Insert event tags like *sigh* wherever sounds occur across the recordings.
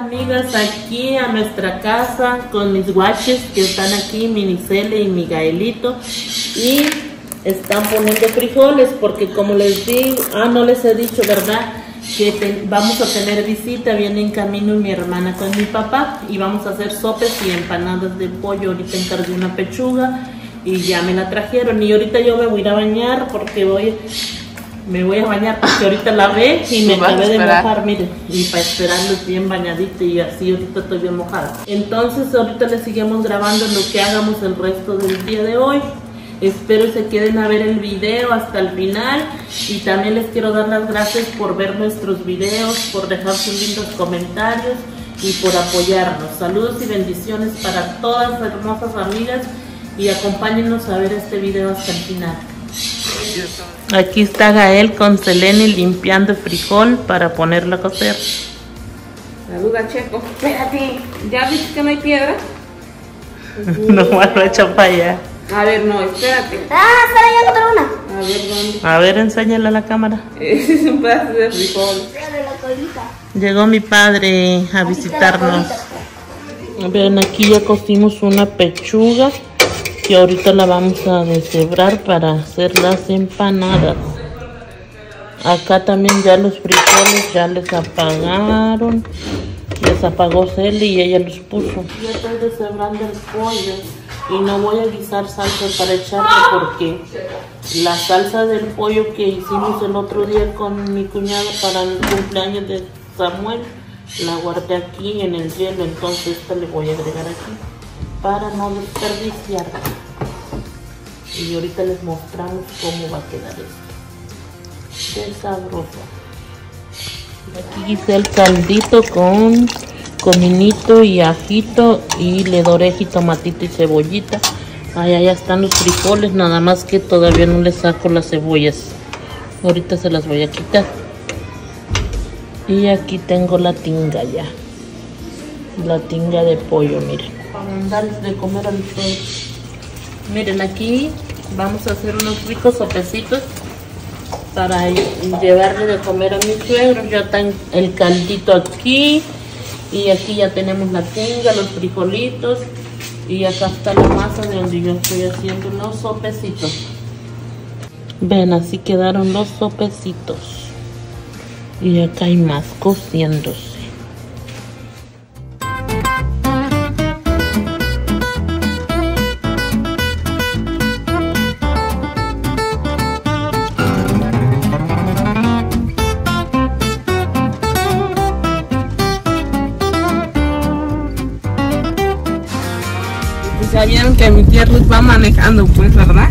amigas aquí a nuestra casa con mis guaches que están aquí, Minicele y Miguelito y están poniendo frijoles porque como les digo, ah no les he dicho verdad que vamos a tener visita, viene en camino mi hermana con mi papá y vamos a hacer sopes y empanadas de pollo, ahorita encargué una pechuga y ya me la trajeron. Y ahorita yo me voy a ir a bañar porque voy me voy a bañar porque ahorita la ve y me acabé de mojar, miren, y para esperarlos bien bañadito y así ahorita estoy bien mojada. Entonces ahorita les seguimos grabando lo que hagamos el resto del día de hoy. Espero se queden a ver el video hasta el final y también les quiero dar las gracias por ver nuestros videos, por dejar sus lindos comentarios y por apoyarnos. Saludos y bendiciones para todas las hermosas amigas y acompáñenos a ver este video hasta el final. Aquí está Gael con Selene limpiando frijol para ponerlo a cocer. Saluda Checo. Espérate, ¿ya viste que no hay piedra? *laughs* no lo he hecho para allá. A ver, no, espérate. Ah, espera, ya encontré una. A ver, ¿dónde? A ver, enséñale a la cámara. Ese es un pedazo de frijol. Llegó mi padre a visitarnos. Ven, aquí ya cocimos una pechuga y ahorita la vamos a deshebrar para hacer las empanadas. Acá también ya los frijoles ya les apagaron. Les apagó Celi y ella los puso. Ya estoy deshebrando el pollo y no voy a guisar salsa para echarle porque la salsa del pollo que hicimos el otro día con mi cuñada para el cumpleaños de Samuel la guardé aquí en el hielo entonces esta le voy a agregar aquí para no desperdiciarla y ahorita les mostramos cómo va a quedar esto. Qué sabroso. Aquí hice el caldito con cominito y ajito y le doré tomatito y cebollita. Allá ya están los frijoles nada más que todavía no les saco las cebollas. Ahorita se las voy a quitar. Y aquí tengo la tinga ya. La tinga de pollo miren. Para darles de comer a los miren aquí vamos a hacer unos ricos sopecitos para llevarle de comer a mis suegros ya está el caldito aquí y aquí ya tenemos la tinga, los frijolitos y acá está la masa de donde yo estoy haciendo los sopecitos. Ven, así quedaron los sopecitos. Y acá hay más cociéndose. Que mi tía Ruth va manejando, pues, ¿verdad?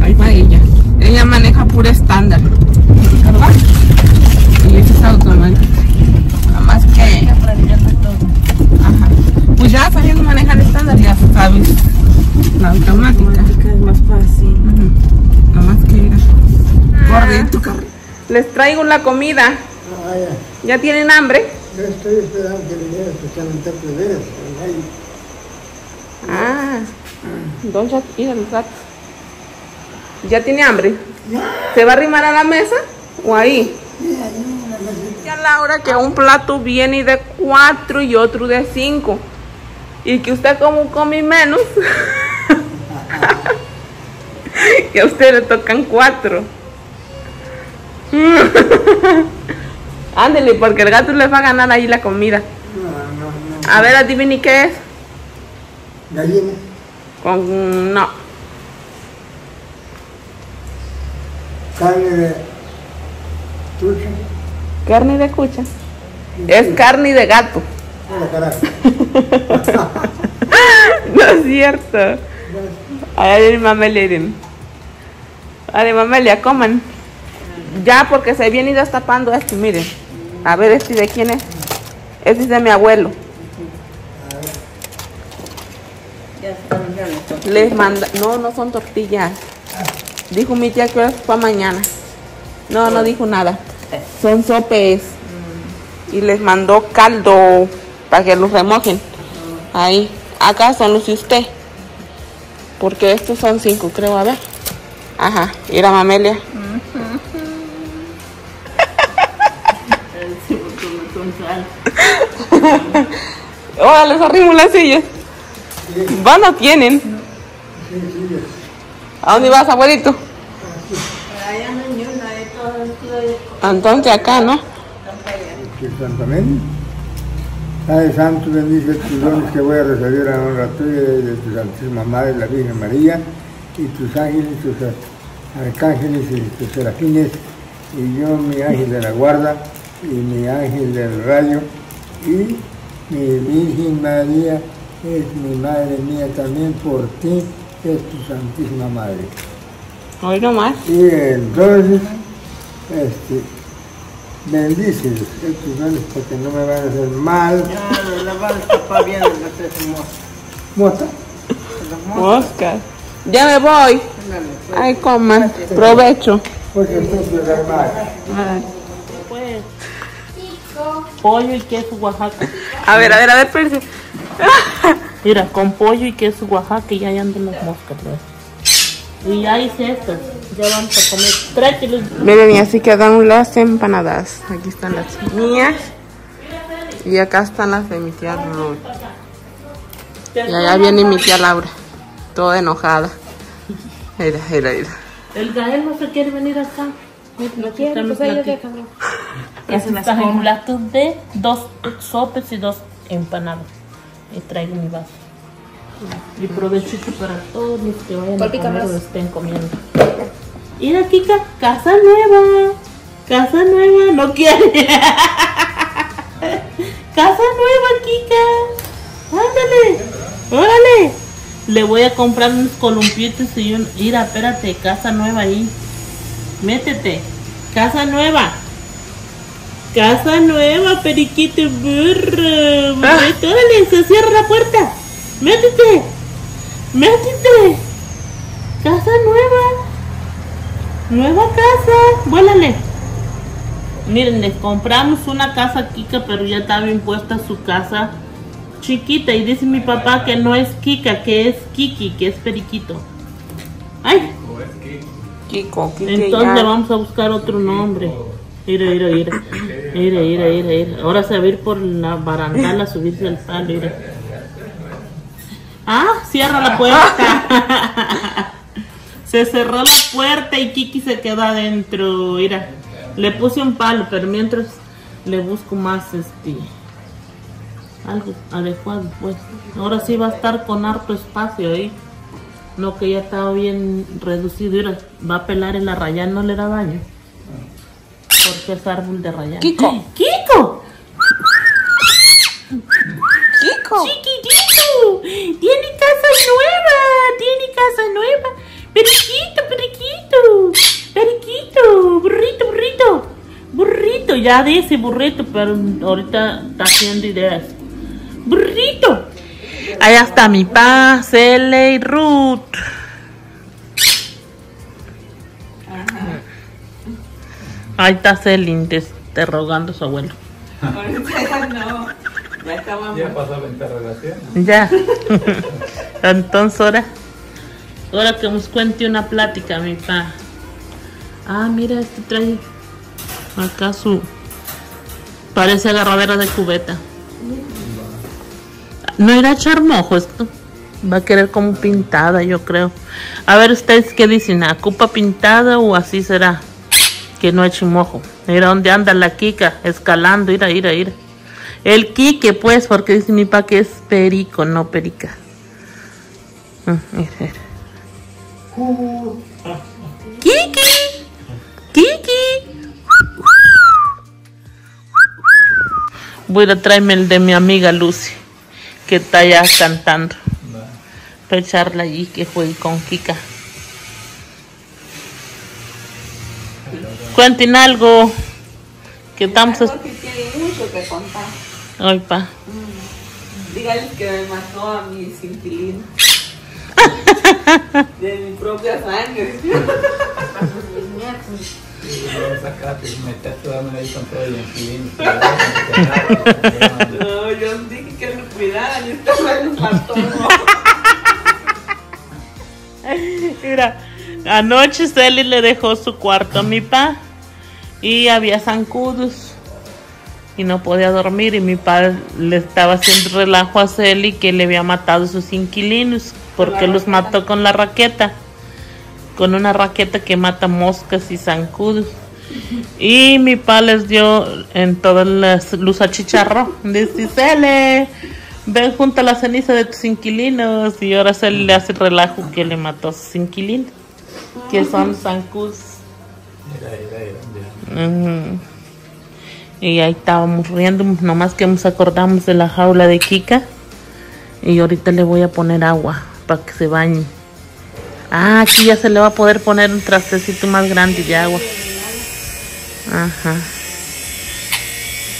Ahí va ella. Ella maneja pura estándar, ¿verdad? Y ese es automático. Nada más que... Ajá. Pues ya sabiendo manejar estándar, ya sabes. La automática. es más fácil. Nada más que ir. Corre tu carro. Les traigo la comida. ¿Ya tienen hambre? Yo estoy esperando que viniera especialmente primero. Don mira el gato. ¿Ya tiene hambre? ¿Se va a arrimar a la mesa o ahí? Ya Laura que un plato viene de cuatro y otro de cinco. Y que usted como come menos. *laughs* que a usted le tocan cuatro. *laughs* Ándele, porque el gato le va a ganar ahí la comida. A ver, adivine qué es. Gallina. Con no. Carne de trucha. Carne de cucha. Es carne de gato. Carajo. *laughs* no es cierto. A ver, Mamelia. A ver, Mamelia, coman. Ya, porque se viene destapando esto, miren. A ver, este de quién es. Este es de mi abuelo. Les manda, no, no son tortillas. Dijo mi tía que era para mañana. No, no dijo nada. Son sopes. Y les mandó caldo para que los remojen. Ahí. Acá son los de usted. Porque estos son cinco, creo. A ver. Ajá. Mira, Mamelia. sal. Ahora les arrimo las sillas. Va, no tienen. ¿A dónde vas, abuelito? Entonces acá, ¿no? que santamente. Padre Santo, bendice tus dones que voy a recibir a honra tuya y de tu Santísima Madre, la Virgen María, y tus ángeles, tus arcángeles y tus serafines, y yo, mi ángel de la guarda, y mi ángel del rayo, y mi Virgen María es mi Madre mía también, por ti es tu Santísima Madre. Hoy nomás. Y entonces, este, bendícelos estos dones porque no me van a hacer mal. Ya, la van a tapar bien en la tres Mota. Oscar. Ya me voy. Ay, coman. Provecho. Pues entonces la madre. Pues, pollo y queso Oaxaca. A ver, a ver, a ver, espérense. *laughs* Mira, con pollo y queso Oaxaca y ya andan las moscas. ¿no? Y ya hice estas. Ya vamos a comer 3 kilos. Miren, y así quedan las empanadas. Aquí están las mías. Y acá están las de mi tía Ruth. Y allá viene mi tía Laura. Toda enojada. Mira, mira, mira. El Gael no se quiere venir acá. No quiere, pues ahí platos de dos sopes y dos empanadas. Y traigo mi vaso. Y provechito para todos los que vayan a ¿Cuál pica comer o estén comiendo. Mira, Kika, casa nueva. Casa nueva, no quiere. *laughs* casa nueva, Kika. Ándale, órale. Le voy a comprar unos columpitos y un... Mira, espérate, casa nueva ahí. Métete. Casa nueva. Casa nueva, periquito burro. Órale, se cierra la puerta. Métete. Métete. Casa nueva. Nueva casa. Vuélale. Miren, les compramos una casa a Kika, pero ya estaba impuesta su casa chiquita. Y dice mi papá que no es Kika, que es Kiki, que es periquito. Ay, Kiko, Kike entonces ya. vamos a buscar otro nombre. Mira, mira, mira. Mira, mira, mira, mira. Ahora se va a ir por la barandal a subirse al palo, mira. Ah, cierra la puerta. *laughs* se cerró la puerta y Kiki se quedó adentro. Mira, le puse un palo, pero mientras le busco más este algo adecuado, pues. Ahora sí va a estar con harto espacio ahí. No que ya estaba bien reducido. Mira, va a pelar el arrayán, no le da daño. Porque es árbol de arrayán. Kiko. ¡Kiko! Kiko. ¡Chiquitito! ¡Tiene casa nueva! ¡Tiene casa nueva! ¡Periquito, periquito! ¡Periquito! ¡Burrito, burrito! ¡Burrito! Ya dice burrito, pero ahorita está haciendo ideas. ¡Burrito! Allá está mi pa, Cele y Ruth. Ahí está Celine interrogando a su abuelo. no. Ya la interrogación. Ya. Entonces ahora, ahora que nos cuente una plática, mi pa. Ah, mira, este trae acá su. Parece agarradera de cubeta. No irá a echar mojo esto. Va a querer como pintada, yo creo. A ver, ustedes qué dicen, ¿acupa pintada o así será? Que no eche mojo. Mira dónde anda la Kika, escalando, ira, ira, ira. El Quique, pues, porque dice mi pa que es perico, no perica. Mm, mira, mira. Kiki, Kiki. Voy a traerme el de mi amiga Lucy, que está ya cantando. Para echarla allí, que fue con Kika. Cuenten algo. Que estamos... es- Porque tiene mucho que contar. Ay, pa. Dígales que me mató a mi cintilino. *laughs* De mi propia sangre. *laughs* *laughs* No, yo dije que lo cuidaran y esta vez me mató. Mira, anoche Celi le dejó su cuarto a mi pa y había zancudos. y no podía dormir y mi padre le estaba haciendo relajo a Celi que le había matado a sus inquilinos porque los mató con la raqueta, con una raqueta que mata moscas y zancudos. Y mi papá les dio en todas las luz a chicharro. Dice, Cele, ven junto a la ceniza de tus inquilinos. Y ahora se le hace relajo que le mató a sus inquilinos, que son zancudos. Era. Y ahí estábamos riendo, nomás que nos acordamos de la jaula de Kika. Y ahorita le voy a poner agua para que se bañe. Ah, aquí ya se le va a poder poner un trastecito más grande de agua. Ajá.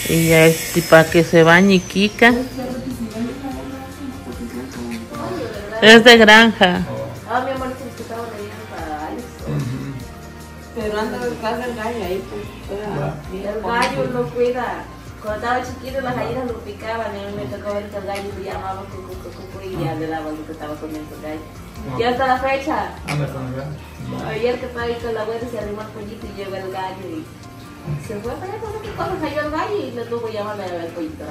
Y ya este, para que se bañe Kika. Es de granja. Ah, mi amor, Pero anda detrás del gallo ahí, pues. El gallo lo cuida. Cuando estaba chiquito, las gallinas lo picaban. Y a mí me tocó ver que el gallo se llamaba cucu, cucu, cucu, y ya le daba lo que estaba comiendo el gallo. Y hasta la fecha, Anda con el gato. ayer que estaba ahí con la abuela, se arrimó el pollito y llegó el gallo. Y se fue para cayó el gallo y le tuvo llamarle al pollito.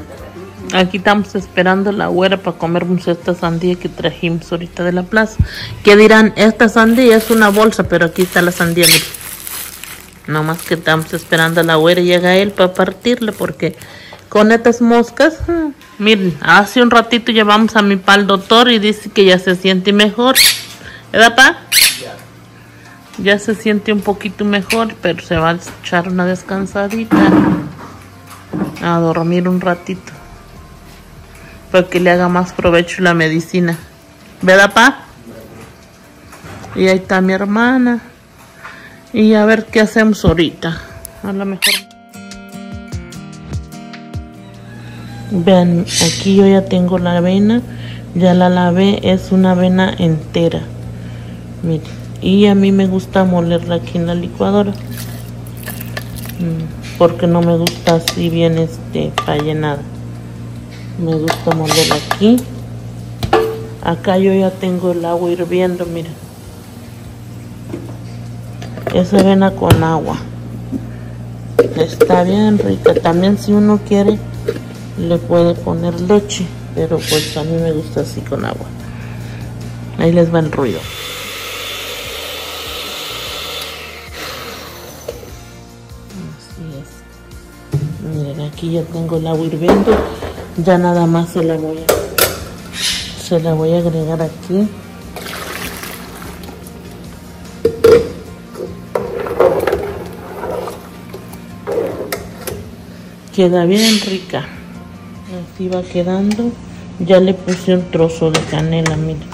Aquí estamos esperando la güera para comernos esta sandía que trajimos ahorita de la plaza. Que dirán, esta sandía es una bolsa, pero aquí está la sandía. Miren. Nomás que estamos esperando a la güera y llega él para partirla porque con estas moscas, mm, miren, hace un ratito llevamos a mi pa al doctor y dice que ya se siente mejor. ¿Verdad, pa? Ya se siente un poquito mejor, pero se va a echar una descansadita. A dormir un ratito para que le haga más provecho la medicina. ¿Verdad, pa? Y ahí está mi hermana. Y a ver qué hacemos ahorita. A lo mejor. Vean, aquí yo ya tengo la avena. Ya la lavé, es una avena entera. Miren. Y a mí me gusta molerla aquí en la licuadora. Mm, Porque no me gusta así bien este rellenada. Me gusta molerla aquí. Acá yo ya tengo el agua hirviendo, mira. Es avena con agua. Está bien rica. También si uno quiere le puede poner leche, pero pues a mí me gusta así con agua. Ahí les va el ruido. Así es. Miren, aquí ya tengo el agua hirviendo. Ya nada más se la voy a se la voy a agregar aquí. Queda bien rica. Así va quedando. Ya le puse un trozo de canela, miren.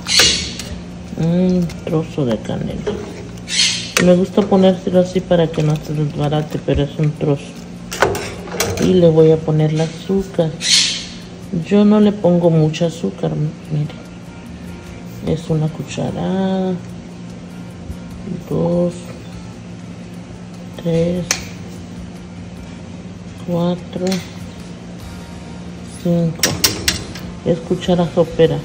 Un trozo de canela. Me gusta ponérselo así para que no se desbarate, pero es un trozo. Y le voy a poner el azúcar. Yo no le pongo mucho azúcar, miren. Es una cucharada. Dos. Tres. Cuatro. Cinco. Es cuchara sopera.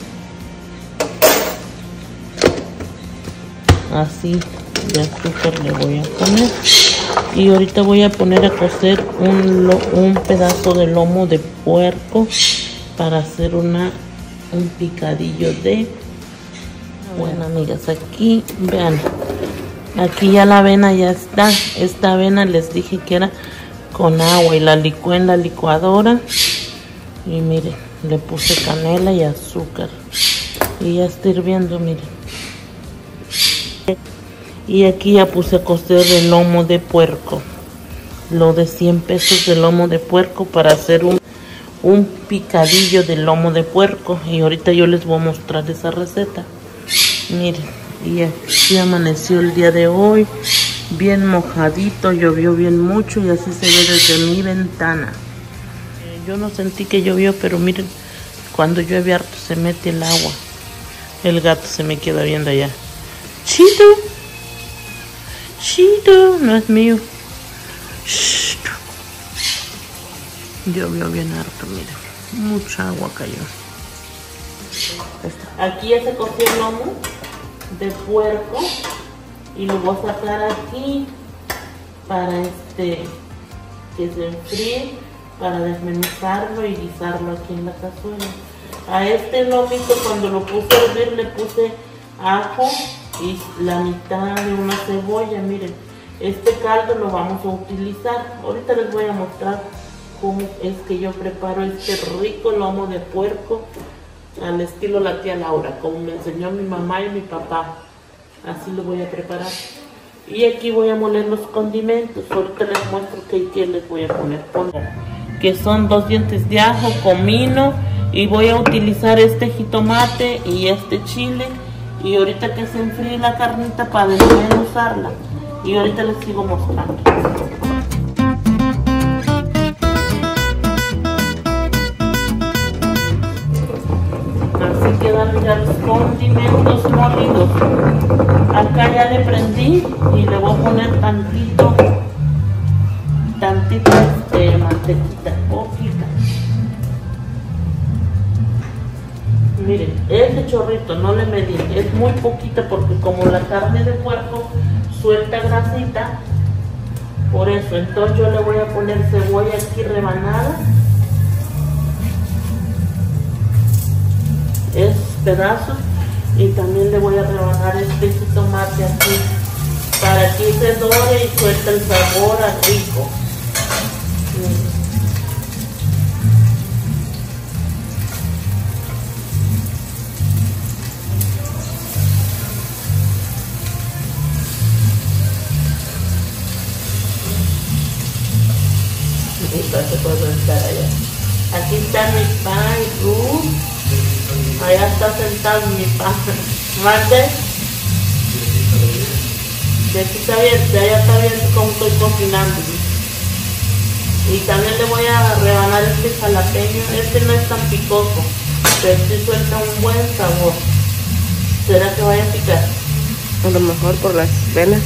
Así de azúcar le voy a poner. Y ahorita voy a poner a cocer un, un pedazo de lomo de puerco para hacer una un picadillo de bueno amigas aquí vean aquí ya la avena ya está esta avena les dije que era con agua y la licué en la licuadora y miren le puse canela y azúcar y ya está hirviendo miren y aquí ya puse a cocer el lomo de puerco. Lo de 100 pesos de lomo de puerco para hacer un, un picadillo de lomo de puerco. Y ahorita yo les voy a mostrar esa receta. Miren, y así amaneció el día de hoy. Bien mojadito, llovió bien mucho y así se ve desde mi ventana. Eh, Yo no sentí que llovió, pero miren, cuando llueve harto se mete el agua. El gato se me queda viendo allá. Chito. Chito, no es mío. Shh. Llovió bien harto, mira. Mucha agua cayó. Aquí ya se coció el lomo de puerco y lo voy a sacar aquí para este que se enfríe para desmenuzarlo y guisarlo aquí en la cazuela. A este lomito cuando lo puse a hervir le puse ajo y la mitad de una cebolla, miren. Este caldo lo vamos a utilizar. Ahorita les voy a mostrar cómo es que yo preparo este rico lomo de puerco al estilo la tía Laura, como me enseñó mi mamá y mi papá. Así lo voy a preparar. Y aquí voy a moler los condimentos. Ahorita les muestro qué, qué les voy a poner. Que son dos dientes de ajo, comino y voy a utilizar este jitomate y este chile y ahorita que se enfríe la carnita para desmenuzarla y ahorita les sigo mostrando. Condimentos molidos. Acá ya le prendí y le voy a poner tantito, tantito este mantequita, poquita. Miren, ese chorrito no le medí, es muy poquita porque como la carne de puerco suelta grasita, por eso, entonces yo le voy a poner cebolla aquí rebanada, pedazos, y también le voy a rebanar este tomate aquí, para que se dore y suelte el sabor a rico. Sentado mi pan. Mande. De aquí está bien, de allá está viendo cómo estoy cocinando. Y también le voy a rebanar este jalapeño. Este no es tan picoso, pero sí suelta un buen sabor. ¿Será que vaya a picar? A lo mejor por las venas.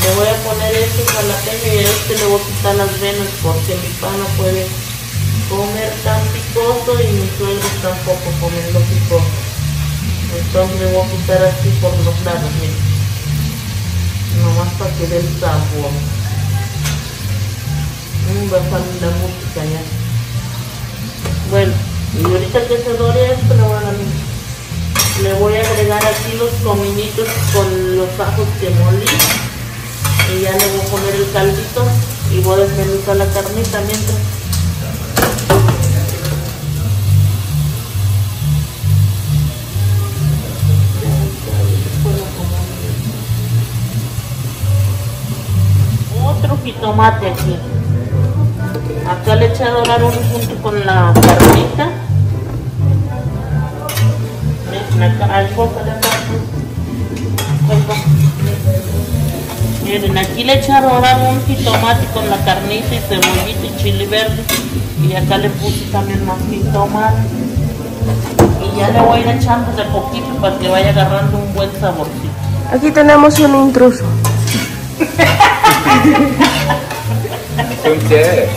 Le voy a poner este jalapeño y a este le voy a quitar las venas porque mi pan no puede comer tan picoso y mis suegros tampoco comen lo picoso. Entonces le voy a quitar así por los lados, miren. Nomás para que dé el sabor. Mm, va a salir la música ya. Bueno, y ahorita que se dore esto le voy a dar le voy a agregar aquí los cominitos con los ajos que molí y ya le voy a poner el caldito y voy a desmenuzar la carnita mientras. Otro jitomate aquí. Acá le eché a dorar uno junto con la carnita. Acá, ahí, bócale acá. Miren, aquí le dorar un jitomate con la carnita y cebollita y chile verde. Y acá le puse también más jitomate. Y ya le voy a ir echando de poquito para que vaya agarrando un buen saborcito. Aquí tenemos un intruso. Un chef.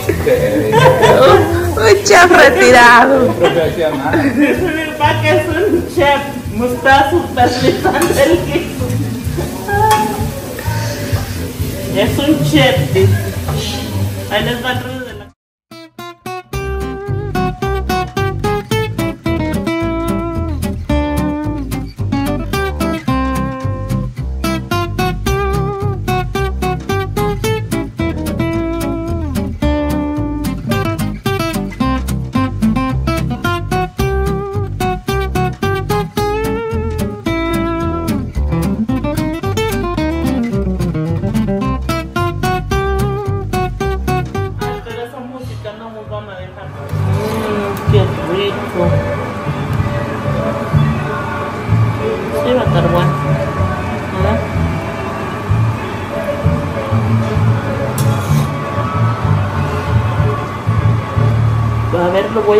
Un chef retirado. Profesional. *laughs* Mi papá que es un chef. Me está supervisando el guiso. Es un chef, dice. Ahí les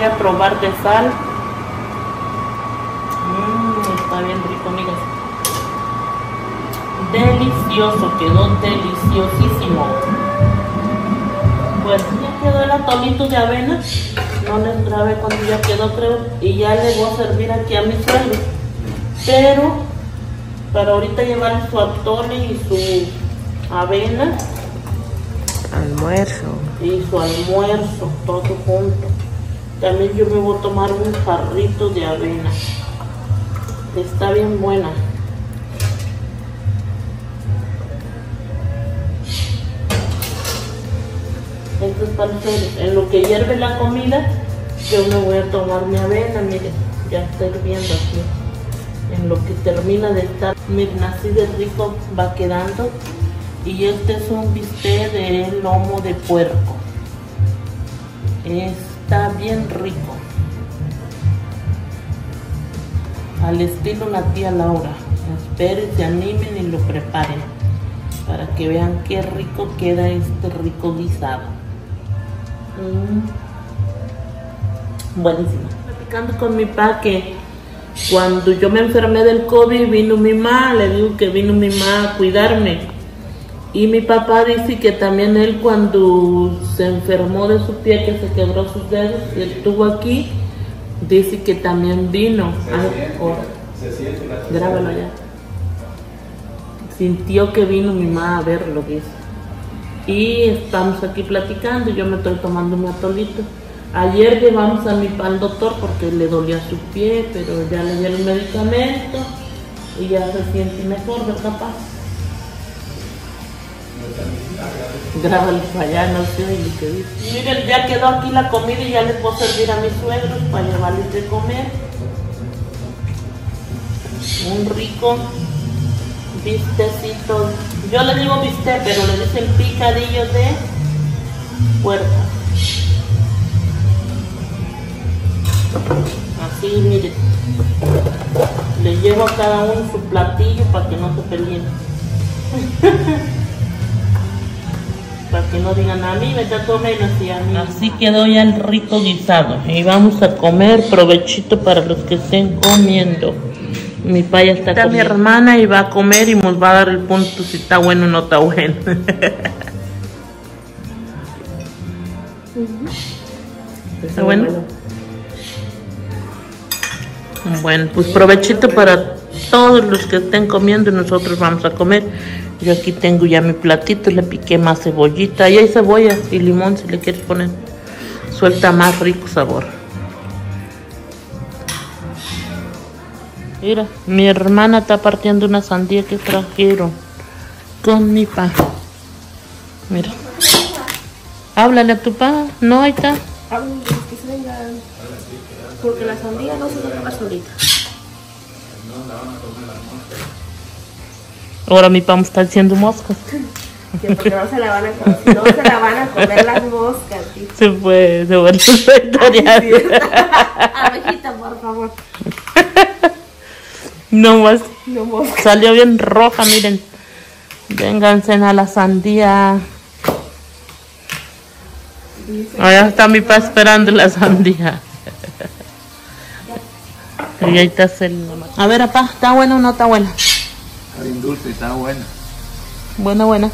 a probar de sal. Mmm, está bien rico, amigas. Delicioso, quedó deliciosísimo. Pues ya quedó el atolito de avena. No les grabé cuando ya quedó, creo. Y ya le voy a servir aquí a mis suegros. Pero para ahorita llevar su atole y su avena Almuerzo. y su almuerzo, todo junto. También yo me voy a tomar un jarrito de avena. Está bien buena. Esto es. En lo que hierve la comida, yo me voy a tomar mi avena, miren, ya está hirviendo aquí. En lo que termina de estar, miren, así de rico va quedando. Y este es un bistec de lomo de puerco. Está bien rico. Al estilo la tía Laura. Esperen, se animen y lo preparen. Para que vean qué rico queda este rico guisado. Mm. Buenísimo. Platicando con mi papá que cuando yo me enfermé del COVID vino mi mamá, le digo que vino mi mamá a cuidarme. Y mi papá dice que también él cuando se enfermó de su pie, que se quebró sus dedos, y estuvo aquí, dice que también vino. Ah, oh, Se siente la grábalo ya. Sintió que vino mi mamá a verlo, dice. Y estamos aquí platicando, yo me estoy tomando mi atolito. Ayer llevamos a mi al doctor porque le dolía su pie, pero ya le dieron medicamento y ya se siente mejor, ¿verdad, papá? Grábalo para allá, no sé lo que dice. Miren, ya quedó aquí la comida y ya les puedo servir a mis suegros para llevarles de comer. Un rico bistecito. Yo le digo bistec, pero le dicen picadillo de puerco. Así, miren. Le llevo a cada uno su platillo para que no se peleen. *laughs* para que no digan a mí me trató menos y a mí. Así quedó ya el rico guisado. Y vamos a comer provechito para los que estén comiendo. Mi paya está, con mi hermana y va a comer y nos va a dar el punto si está bueno o no está bueno. *laughs* ¿Está bueno? Bueno, pues provechito para todos los que estén comiendo y nosotros vamos a comer. Yo aquí tengo ya mi platito, le piqué más cebollita. Y hay cebolla y limón si le quieres poner. Suelta más rico sabor. Mira, mi hermana está partiendo una sandía que trajeron con mi pa. Mira. Háblale a tu pa. No, ahí está. Porque la sandía no se toca solita. Ahora mi pa me está haciendo moscas. Que porque no se la van a comer. Si no se la van a comer las moscas, dice. Se fue, se el vegetariano. *laughs* Abejita, por favor. No más. No moscas. Salió bien roja, miren. Vénganse a la sandía. Allá está mi pa esperando la sandía. Y ahí está el... A ver, papá, ¿está buena o no está buena? Dulce y está buena. Buena, buena.